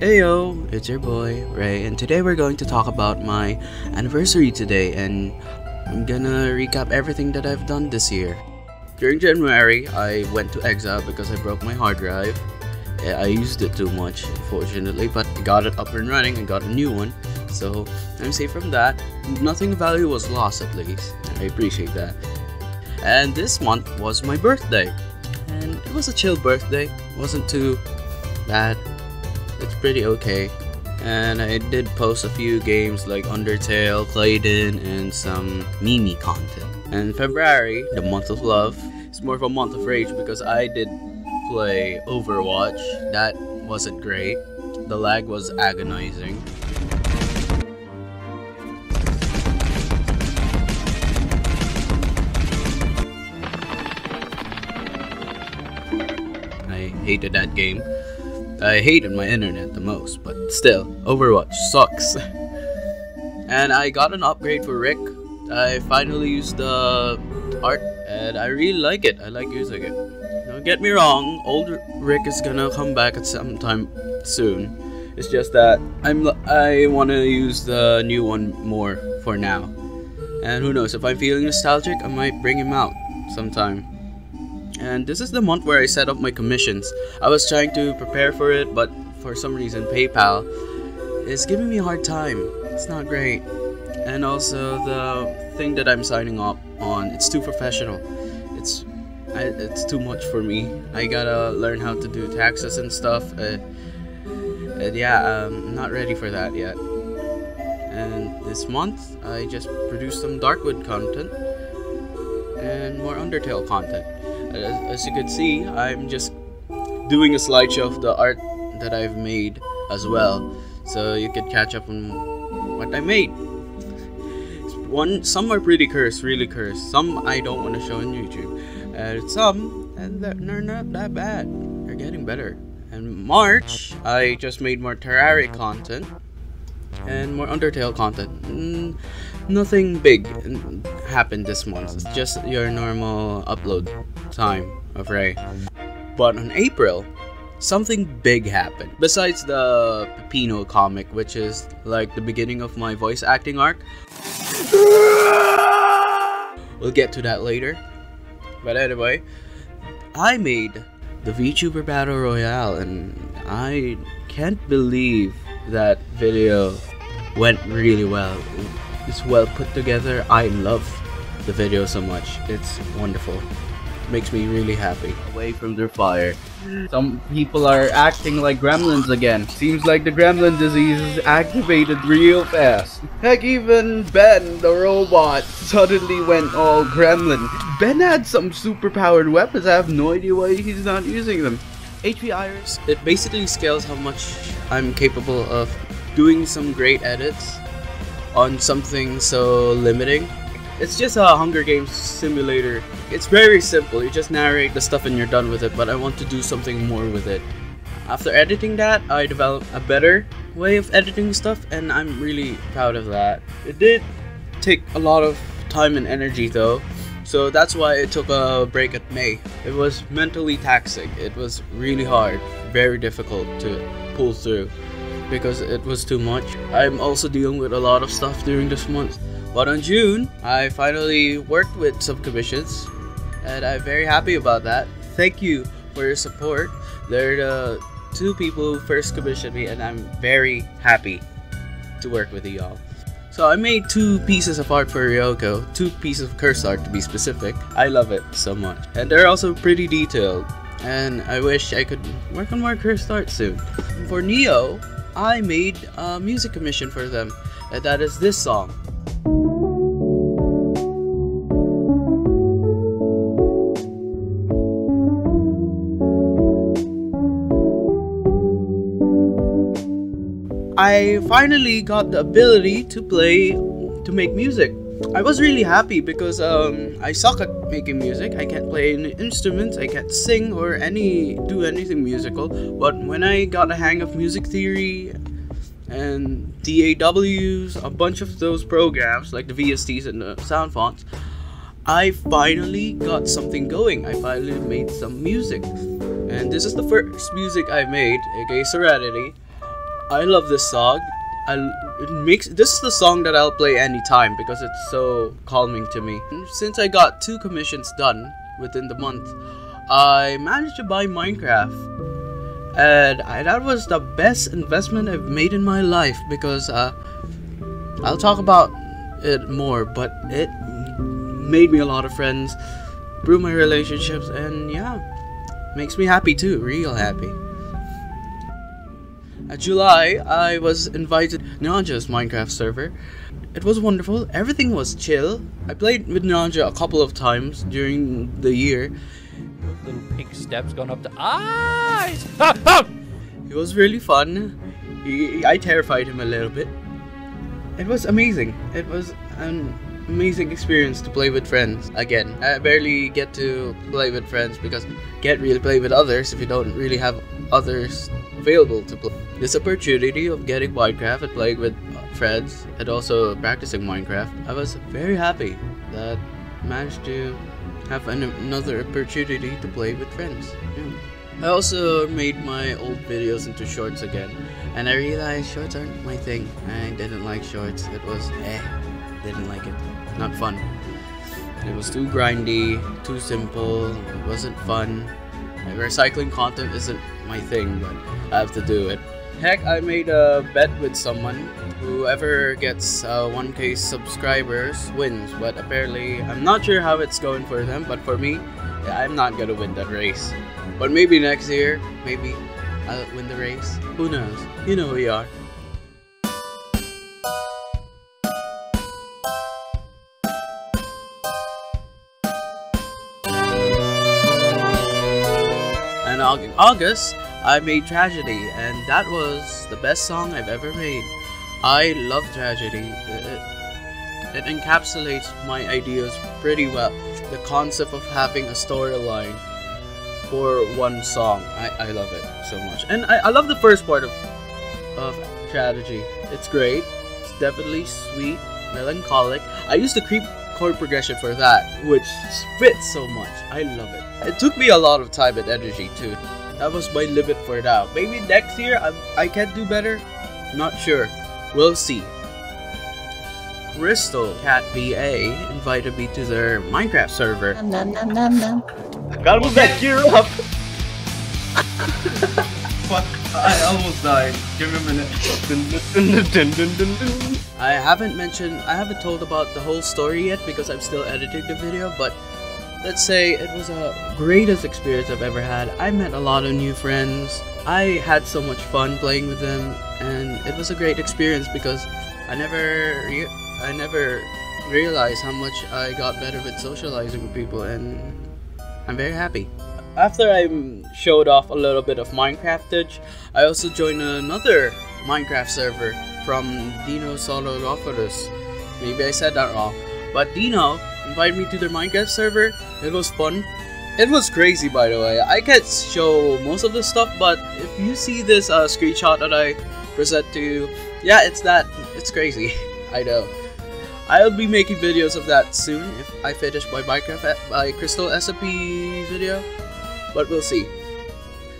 Heyo, it's your boy Ray, and today we're going to talk about my anniversary today, and I'm gonna recap everything that I've done this year. During January, I went to exile because I broke my hard drive. I used it too much, unfortunately, but got it up and running and got a new one, so I'm safe from that. Nothing of value was lost at least, I appreciate that. And this month was my birthday, and it was a chill birthday, wasn't too bad it's pretty okay. And I did post a few games like Undertale, Clayton, and some Mimi content. And February, the month of love, it's more of a month of rage because I did play Overwatch. That wasn't great. The lag was agonizing. I hated that game. I hated my internet the most, but still, Overwatch sucks. and I got an upgrade for Rick. I finally used the art, and I really like it. I like using it. Don't get me wrong, old Rick is gonna come back at some time soon. It's just that I'm I want to use the new one more for now. And who knows, if I'm feeling nostalgic, I might bring him out sometime and this is the month where I set up my commissions. I was trying to prepare for it, but for some reason PayPal is giving me a hard time. It's not great. And also the thing that I'm signing up on, it's too professional. It's I, it's too much for me. I gotta learn how to do taxes and stuff. Uh, and yeah, I'm not ready for that yet. And this month, I just produced some Darkwood content and more Undertale content as, you can see, I'm just doing a slideshow of the art that I've made as well, so you could catch up on what I made. One, some are pretty cursed, really cursed. Some I don't want to show on YouTube, and some and they're not that bad. They're getting better. And March, I just made more Terraria content and more Undertale content. Mm, nothing big happened this month. It's just your normal upload time of Ray. But on April, something big happened. Besides the Peppino comic, which is like the beginning of my voice acting arc. we'll get to that later. But anyway, I made the VTuber Battle Royale and I can't believe that video went really well. It's well put together. I love the video so much. It's wonderful. Makes me really happy. Away from their fire. Some people are acting like gremlins again. Seems like the gremlin disease is activated real fast. Heck, even Ben, the robot, suddenly went all gremlin. Ben had some superpowered weapons. I have no idea why he's not using them. HP Iris, it basically scales how much I'm capable of doing some great edits on something so limiting. It's just a Hunger Games simulator. It's very simple. You just narrate the stuff and you're done with it, but I want to do something more with it. After editing that, I developed a better way of editing stuff and I'm really proud of that. It did take a lot of time and energy though, so that's why it took a break at May. It was mentally taxing. It was really hard, very difficult to pull through because it was too much. I'm also dealing with a lot of stuff during this month. But on June, I finally worked with some commissions and I'm very happy about that. Thank you for your support. They're the uh, two people who first commissioned me and I'm very happy to work with you all. So I made two pieces of art for Ryoko, two pieces of curse art to be specific. I love it so much. And they're also pretty detailed. And I wish I could work on more cursed art soon. For Neo, I made a music commission for them, and that is this song. I finally got the ability to play, to make music. I was really happy because um, I suck at making music. I can't play any instruments, I can't sing or any do anything musical. But when I got a hang of music theory and DAWs, a bunch of those programs like the VSTs and the sound fonts, I finally got something going. I finally made some music. And this is the first music I made, aka Serenity. I love this song. I, it makes this is the song that I'll play anytime because it's so calming to me. Since I got two commissions done within the month, I managed to buy Minecraft, and I, that was the best investment I've made in my life because uh, I'll talk about it more, but it made me a lot of friends, grew my relationships, and yeah, makes me happy too, real happy. At July, I was invited to Nyanja's Minecraft server. It was wonderful. Everything was chill. I played with Nyanja a couple of times during the year. Little pink steps going up the eyes. It was really fun. He, I terrified him a little bit. It was amazing. It was an amazing experience to play with friends. Again, I barely get to play with friends because you can't really play with others if you don't really have others available to play. This opportunity of getting Minecraft and playing with friends and also practicing Minecraft, I was very happy that I managed to have an, another opportunity to play with friends. Yeah. I also made my old videos into shorts again, and I realized shorts aren't my thing. I didn't like shorts. It was eh, didn't like it. Not fun. It was too grindy, too simple. It wasn't fun. Recycling content isn't my thing, but I have to do it. Heck, I made a bet with someone. Whoever gets uh, 1k subscribers wins, but apparently I'm not sure how it's going for them, but for me, I'm not gonna win that race. But maybe next year, maybe I'll win the race. Who knows? You know who we are. And August, I made Tragedy, and that was the best song I've ever made. I love Tragedy. It, it encapsulates my ideas pretty well. The concept of having a storyline for one song. I, I love it so much. And I, I love the first part of, of Tragedy. It's great. It's definitely sweet, melancholic. I used the creep chord progression for that, which fits so much. I love it. It took me a lot of time and energy too. That was my limit for now. Maybe next year I, I can do better. Not sure. We'll see. Crystal Cat VA invited me to their Minecraft server. Nom, nom, nom, nom. Gotta move that gear up. Fuck, I almost died. Give me a minute. I haven't mentioned, I haven't told about the whole story yet because I'm still editing the video, but let's say it was a greatest experience I've ever had. I met a lot of new friends. I had so much fun playing with them, and it was a great experience because I never, I never realized how much I got better with socializing with people, and I'm very happy. After I showed off a little bit of Minecraftage, I also joined another Minecraft server from Dino Sololophorus. Maybe I said that wrong. But Dino invited me to their Minecraft server. It was fun. It was crazy, by the way. I can't show most of the stuff, but if you see this uh, screenshot that I present to you, yeah, it's that. It's crazy. I know. I'll be making videos of that soon if I finish my Minecraft my Crystal SMP video, but we'll see.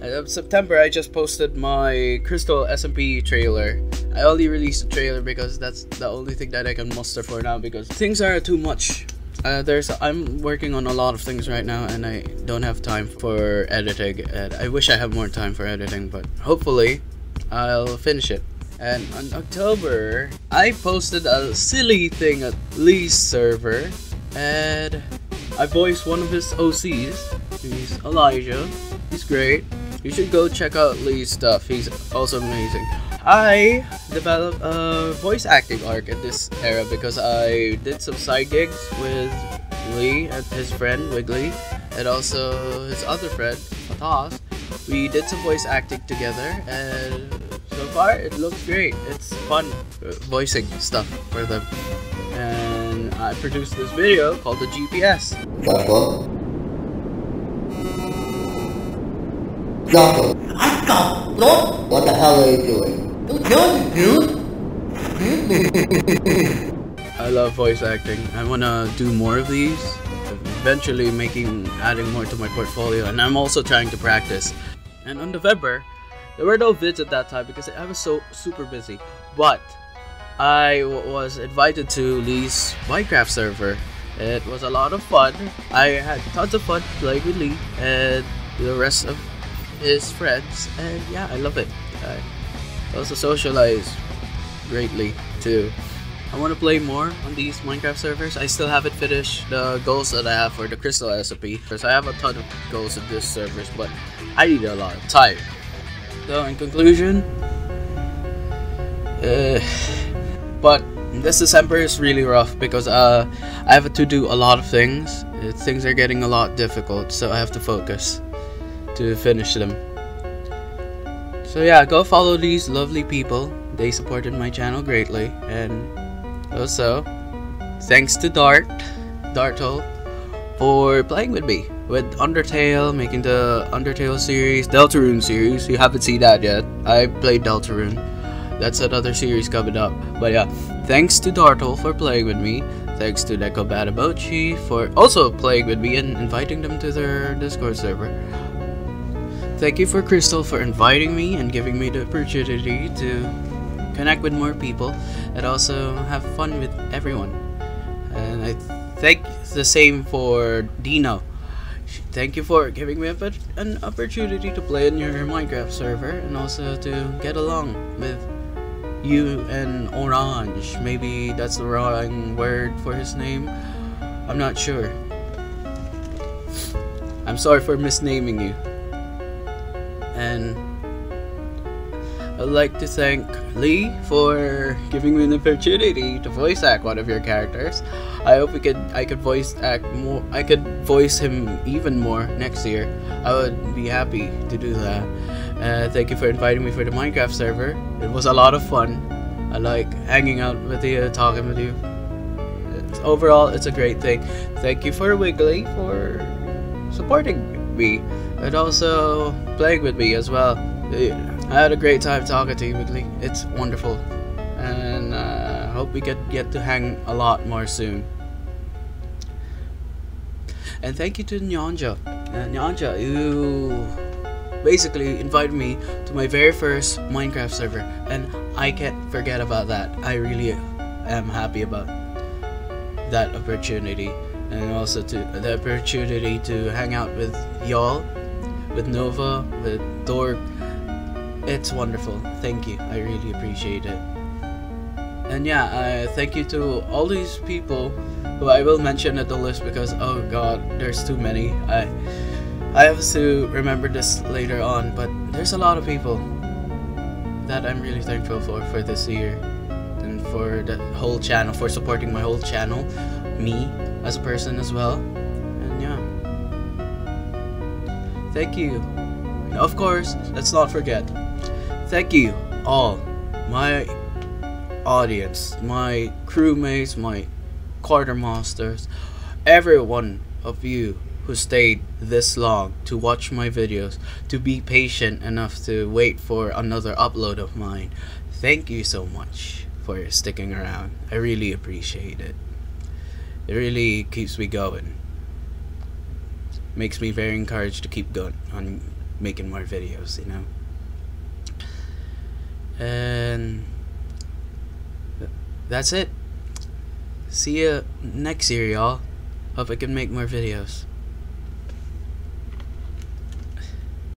Uh, September, I just posted my Crystal SMP trailer. I only released the trailer because that's the only thing that I can muster for now because things are too much. Uh, there's I'm working on a lot of things right now and I don't have time for editing and I wish I had more time for editing but hopefully I'll finish it. And on October, I posted a silly thing at Lee's server and I voiced one of his OCs. He's Elijah. He's great. You should go check out Lee's stuff. He's also amazing. I developed a voice acting arc in this era because I did some side gigs with Lee and his friend Wiggly, and also his other friend Fatas. We did some voice acting together, and so far it looks great. It's fun uh, voicing stuff for them. And I produced this video called the GPS. Jocko? Jocko, I got bro. what the hell are you doing? I love voice acting. I want to do more of these. Eventually making adding more to my portfolio and I'm also trying to practice. And on November, there were no vids at that time because I was so super busy. But I was invited to Lee's Minecraft server. It was a lot of fun. I had tons of fun playing with Lee and the rest of his friends, and yeah, I love it. Also socialize greatly too. I want to play more on these Minecraft servers. I still haven't finished the goals that I have for the Crystal SMP. Because I have a ton of goals in this servers, but I need a lot of time. So in conclusion, uh, but this December is really rough because uh, I have to do a lot of things. Uh, things are getting a lot difficult, so I have to focus to finish them. So yeah, go follow these lovely people. They supported my channel greatly, and also thanks to Dart, Dartle, for playing with me with Undertale, making the Undertale series, Deltarune series. You haven't seen that yet. I played Deltarune. That's another series coming up. But yeah, thanks to Dartle for playing with me. Thanks to Neko Badabochi for also playing with me and inviting them to their Discord server. Thank you for Crystal for inviting me and giving me the opportunity to connect with more people and also have fun with everyone. And I thank the same for Dino. Thank you for giving me an opportunity to play in your Minecraft server and also to get along with you and Orange. Maybe that's the wrong word for his name. I'm not sure. I'm sorry for misnaming you. And I'd like to thank Lee for giving me an opportunity to voice act one of your characters. I hope we could I could voice act more I could voice him even more next year. I would be happy to do that. Uh, thank you for inviting me for the Minecraft server. It was a lot of fun. I like hanging out with you, talking with you. It's, overall, it's a great thing. Thank you for Wiggly for supporting me and also playing with me as well. I had a great time talking to you, Wiggly. It's wonderful, and I uh, hope we get get to hang a lot more soon. And thank you to Nyanja. Uh, Nyanja, you basically invited me to my very first Minecraft server, and I can't forget about that. I really am happy about that opportunity, and also to the opportunity to hang out with y'all, with Nova, with Dork. It's wonderful. Thank you. I really appreciate it. And yeah, thank you to all these people who I will mention at the list because oh god, there's too many. I I have to remember this later on, but there's a lot of people that I'm really thankful for for this year and for the whole channel for supporting my whole channel, me as a person as well. Thank you. Of course, let's not forget. Thank you all my audience, my crewmates, my quartermasters, every one of you who stayed this long to watch my videos, to be patient enough to wait for another upload of mine. Thank you so much for sticking around. I really appreciate it. It really keeps me going. Makes me very encouraged to keep going on making more videos, you know. And that's it. See you next year, y'all. Hope I can make more videos.